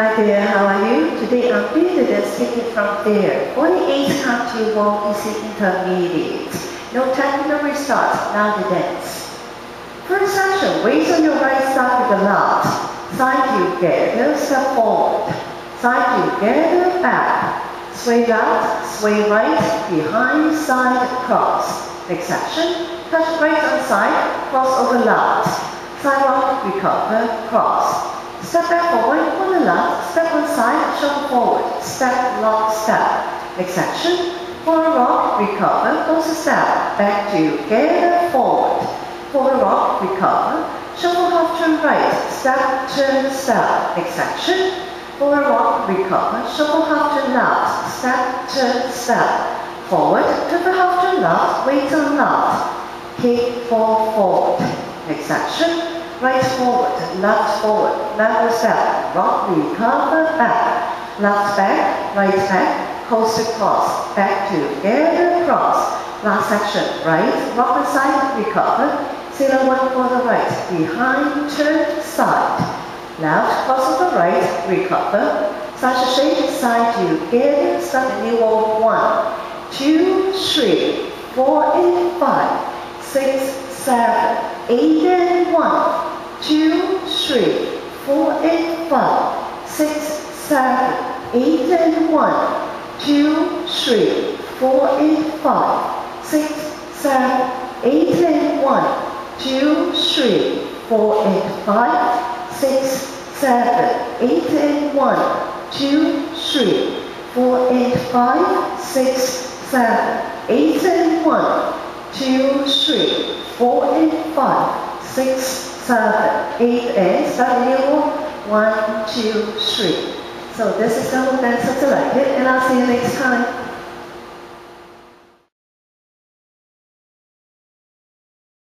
Hi there, how are you? Today I'm Peter speaking from there. Only 8 country walk is intermediate. No technical restart, now the dance. First section, weight on your right side with the left. Side together, step forward. Side together, back. Sway left, sway right, behind, side, cross. Next section, touch right on side, cross over left. Side rock, recover, cross. Step back forward, on the left, step on side, shuffle forward, step, lock, step. Next section, forward rock, recover, close the step, back to together, forward. For Forward rock, recover, shuffle half turn right, step, turn, step. Next section, forward rock, recover, shuffle half turn left, step, turn, step. Forward, pivot half turn left, weight on left, kick, fall, forward. Next section, right forward, left forward, level step, rock, recover, back, left back, right back, coaster cross, back together, cross. Last section, right, rock side, recover, sailor one for the right, behind, turn, side. Left, cross to the right, recover, such a shape, side together, start a new one. One, two, three, four, and five, six, seven, eight, and one two, three, four and five, six, seven, eight and one, two, three, four and five, six, seven, eight and one, two, three, four and five, six, seven, eight and one, two, three, four and five, six, seven, eight and one, two, three, four and five, six, seven, eight, and seven, one, two, three. So this is the dance of the and I'll see you next time.